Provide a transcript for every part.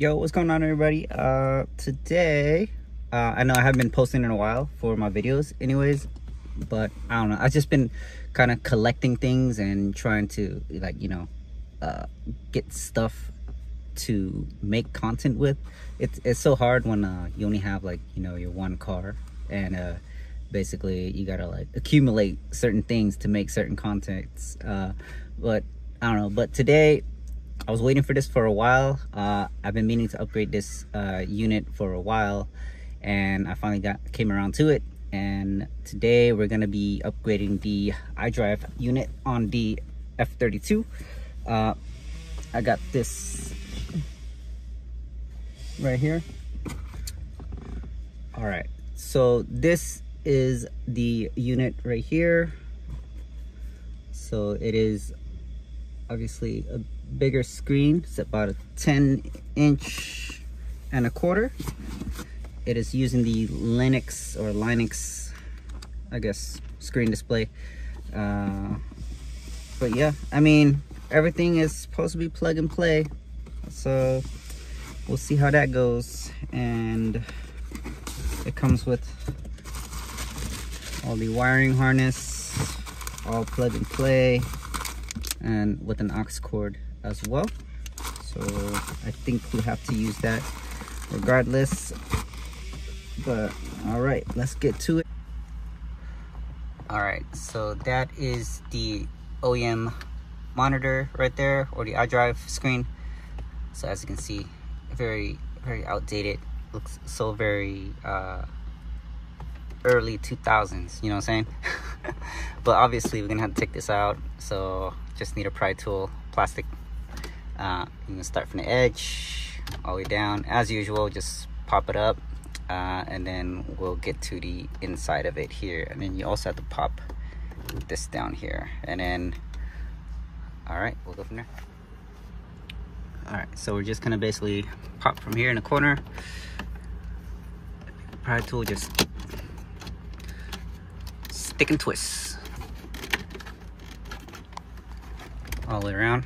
Yo, what's going on everybody? Uh, today, uh, I know I haven't been posting in a while for my videos anyways, but I don't know. I've just been kind of collecting things and trying to like, you know, uh, get stuff to make content with. It's, it's so hard when uh, you only have like, you know, your one car and uh, basically you gotta like accumulate certain things to make certain contents. Uh, but I don't know, but today I was waiting for this for a while. Uh, I've been meaning to upgrade this uh, unit for a while and I finally got came around to it. And today we're gonna be upgrading the iDrive unit on the F32. Uh, I got this right here. All right, so this is the unit right here. So it is obviously a bigger screen. It's about a 10 inch and a quarter. It is using the Linux or Linux, I guess, screen display. Uh, but yeah, I mean, everything is supposed to be plug and play. So we'll see how that goes. And it comes with all the wiring harness, all plug and play, and with an aux cord as well. So I think we have to use that regardless but all right let's get to it. All right so that is the OEM monitor right there or the iDrive screen. So as you can see very very outdated. Looks so very uh, early 2000s you know what I'm saying? But obviously we're gonna have to take this out. So just need a pry tool plastic uh, you can start from the edge all the way down. As usual just pop it up uh, and then we'll get to the inside of it here. And then you also have to pop this down here. And then all right we'll go from there. All right so we're just gonna basically pop from here in the corner. Pry tool just stick and twist all the way around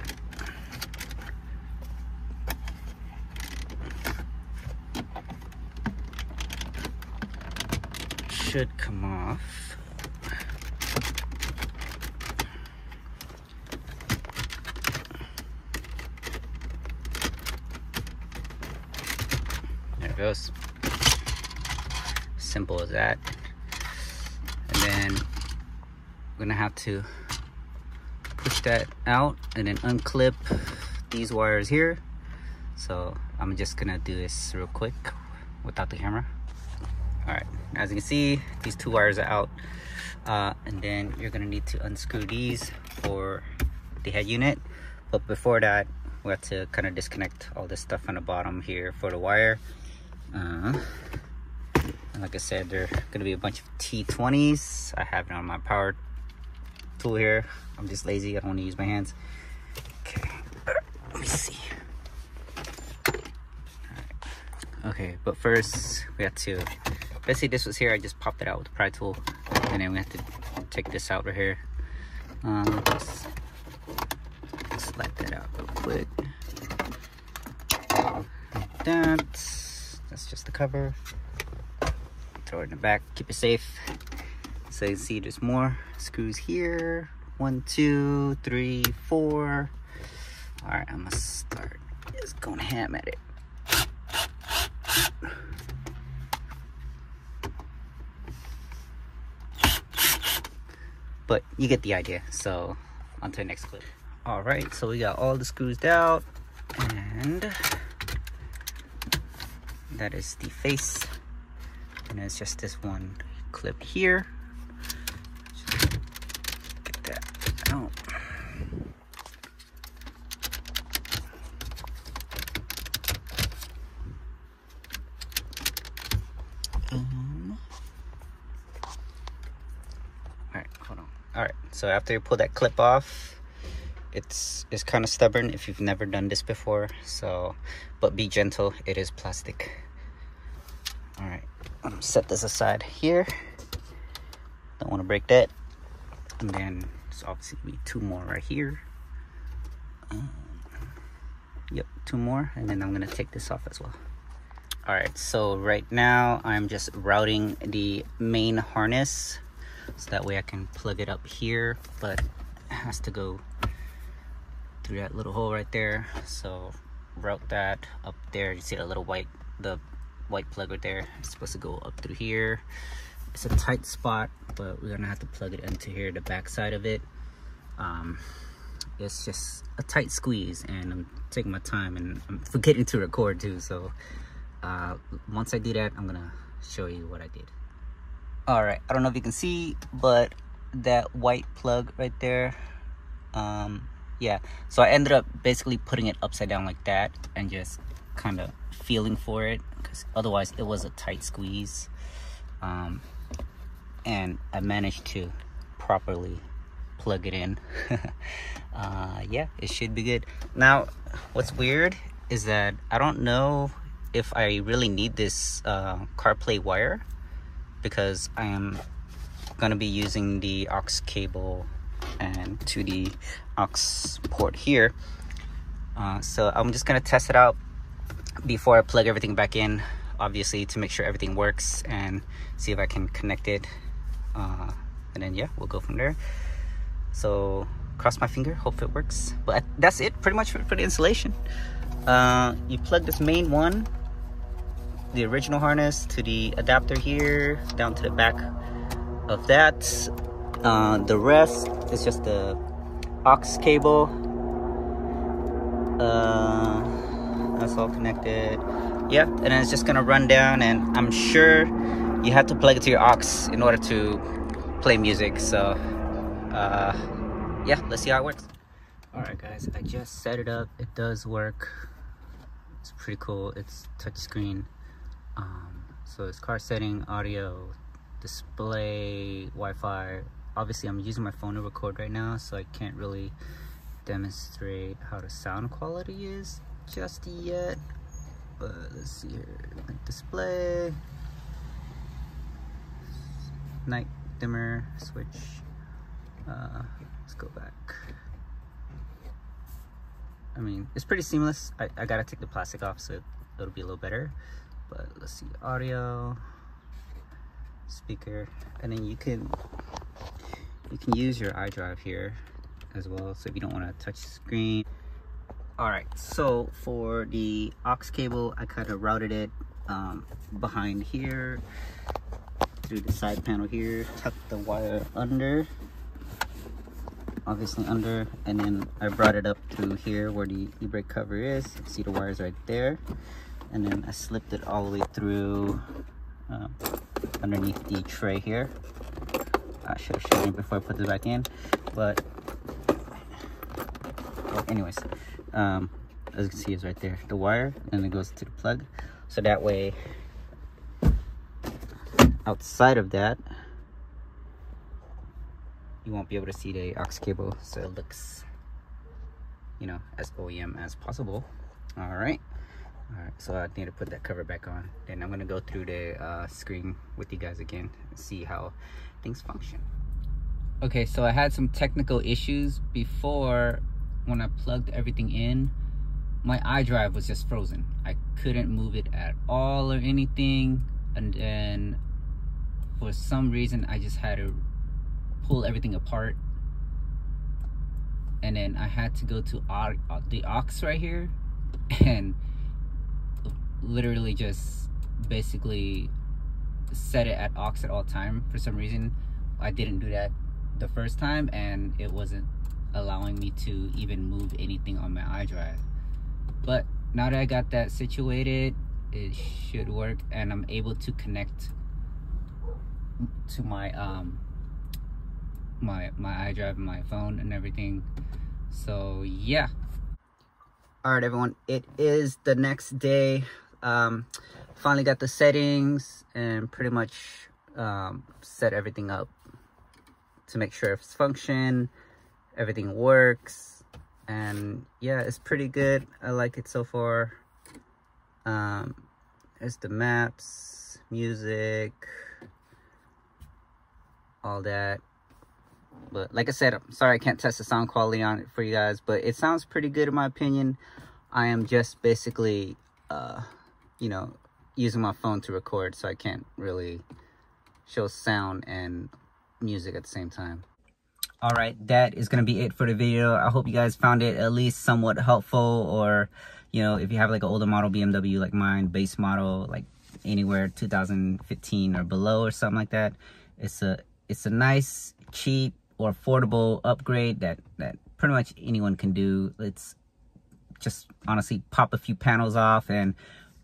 should come off. There it goes. Simple as that. And then I'm gonna have to push that out and then unclip these wires here. So I'm just gonna do this real quick without the camera. All right as you can see these two wires are out. Uh, and then you're gonna need to unscrew these for the head unit. But before that we have to kind of disconnect all this stuff on the bottom here for the wire. Uh, and like I said there are gonna be a bunch of T20s I have it on my power tool here. I'm just lazy. I don't want to use my hands. Okay. Let me see. Okay but first we have to let's say this was here. I just popped it out with the pry tool. And then we have to take this out right here. Um just slide that out real quick. That. That's just the cover. Throw it in the back. Keep it safe so you see there's more screws here. One two three four. All right i'm gonna start just going ham at it. But you get the idea. So on to the next clip. All right so we got all the screws out and that is the face. And it's just this one clip here get that out all right so after you pull that clip off it's it's kind of stubborn if you've never done this before so but be gentle it is plastic. All right I'm gonna set this aside here. Don't want to break that. And then there's obviously be two more right here. Um, yep two more and then i'm gonna take this off as well. All right so right now i'm just routing the main harness so that way i can plug it up here but it has to go through that little hole right there. So route that up there. You see that little white the white plug right there? It's supposed to go up through here. It's a tight spot but we're gonna have to plug it into here the back side of it. Um, it's just a tight squeeze and I'm taking my time and I'm forgetting to record too. So uh, once I do that I'm gonna show you what I did all right. I don't know if you can see but that white plug right there um, yeah. So I ended up basically putting it upside down like that and just kind of feeling for it because otherwise it was a tight squeeze. Um, and I managed to properly plug it in. Uh, yeah it should be good. Now what's weird is that I don't know if I really need this uh, CarPlay wire because I am gonna be using the aux cable and to the aux port here. Uh, so I'm just gonna test it out before I plug everything back in obviously to make sure everything works and see if I can connect it. Uh, and then yeah we'll go from there. So cross my finger hope it works. But that's it pretty much for, for the installation. Uh, you plug this main one the original harness to the adapter here down to the back of that uh, the rest is just the aux cable uh, that's all connected yeah and it's just gonna run down and I'm sure you have to plug it to your aux in order to play music so uh, yeah, let's see how it works. All right, guys, I just set it up. It does work. It's pretty cool. It's touchscreen. Um, so it's car setting, audio, display, Wi-Fi. Obviously, I'm using my phone to record right now, so I can't really demonstrate how the sound quality is just yet. But let's see here. Display, night dimmer switch uh, let's go back I mean it's pretty seamless I, I gotta take the plastic off so it'll be a little better but let's see audio speaker and then you can you can use your iDrive here as well so if you don't want to touch the screen. All right so for the aux cable I kind of routed it um, behind here through the side panel here tuck the wire under obviously under and then I brought it up through here where the e-brake cover is. See the wires right there and then I slipped it all the way through uh, underneath the tray here. I should have shown you before I put it back in but well, anyways um, as you can see it's right there the wire and it goes to the plug. So that way outside of that you won't be able to see the aux cable so it looks you know as OEM as possible. All right all right so I need to put that cover back on. Then I'm gonna go through the uh, screen with you guys again and see how things function. Okay so I had some technical issues before when I plugged everything in. My iDrive was just frozen. I couldn't move it at all or anything. And then for some reason I just had to pull everything apart. And then I had to go to uh, the aux right here. And literally just basically set it at aux at all time for some reason. I didn't do that the first time and it wasn't allowing me to even move anything on my iDrive but now that I got that situated it should work and I'm able to connect to my um my my iDrive my phone and everything. So yeah. All right everyone. It is the next day um finally got the settings and pretty much um set everything up to make sure it's function everything works and yeah it's pretty good. I like it so far. Um the maps music all that. But like I said, I'm sorry I can't test the sound quality on it for you guys, but it sounds pretty good in my opinion. I am just basically, uh, you know, using my phone to record, so I can't really show sound and music at the same time. All right, that is going to be it for the video. I hope you guys found it at least somewhat helpful or, you know, if you have like an older model BMW like mine, base model, like anywhere 2015 or below or something like that, it's a it's a nice, cheap, or affordable upgrade that, that pretty much anyone can do. It's just honestly pop a few panels off and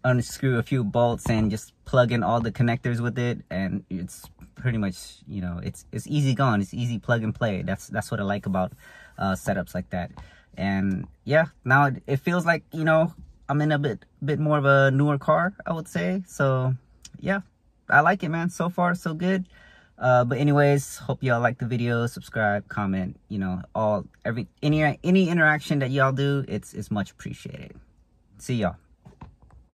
unscrew a few bolts and just plug in all the connectors with it and it's pretty much you know it's it's easy going it's easy plug and play. That's that's what i like about uh setups like that. And yeah now it, it feels like you know i'm in a bit bit more of a newer car i would say. So yeah i like it man. So far so good. Uh but anyways hope y'all like the video. Subscribe comment you know all every any any interaction that y'all do it's it's much appreciated. See y'all